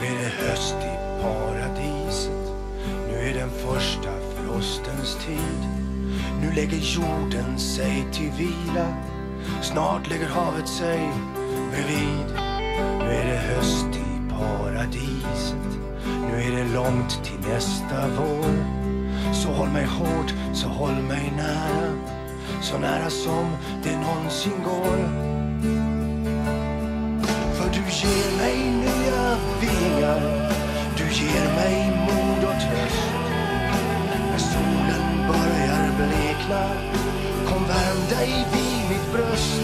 Nu är det höst i paradiset. Nu är den första frostens tid. Nu lägger jorden sig till vila. Snart lägger havet sig bredvid. Nu är det höst i paradiset. Nu är det långt till nästa vår. Så håll mig hårt, så håll mig nära. Så nära som det någonsin går. För du ger mig nya vingar. Du ger mig mod och tröst. När solen börjar blekna Kom värm dig vid mitt bröst.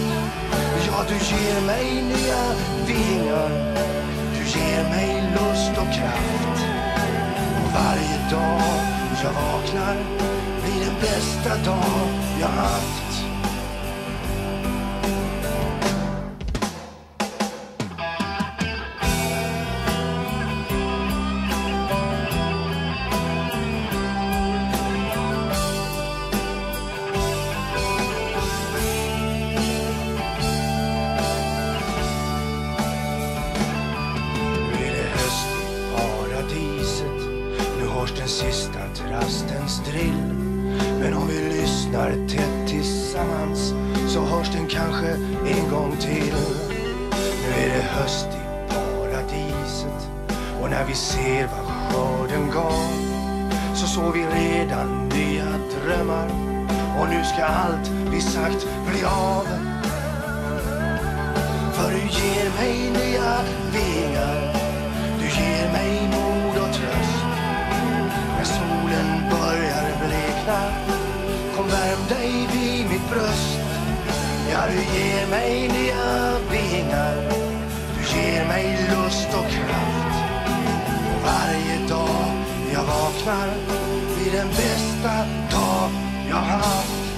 Ja, du ger mig nya vingar. Du ger mig lust och kraft. Och varje dag jag vaknar bästa dag jag haft. Nu är det höst i paradiset Nu hörs den sista trastens drill lyssnar tätt tillsammans Så hörs den kanske en gång till. Nu är det höst i paradiset Och när vi ser vad skörden gav Så såg vi redan nya drömmar. Och nu ska allt vi sagt bli av. För du ger mig nya vingar Du ger mig mod och tröst. När solen börjar blekna Kom värm dig vid mitt bröst. Ja, du ger mig nya vingar. Du ger mig lust och kraft. Och varje dag jag vaknar blir den bästa dag jag haft.